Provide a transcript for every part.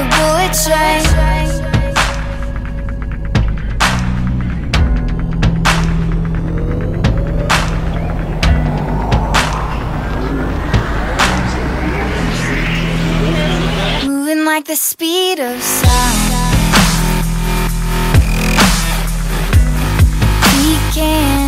A bullet train. Moving like the speed of sound. We can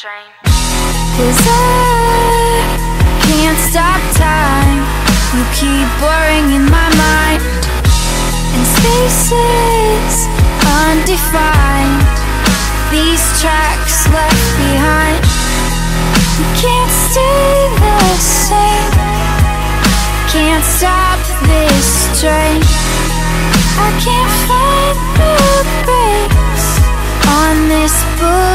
Cause I can't stop time. You keep boring in my mind. And spaces undefined. These tracks left behind. You can't stay the same. Can't stop this train. I can't find the brakes on this bullet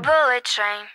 bullet train.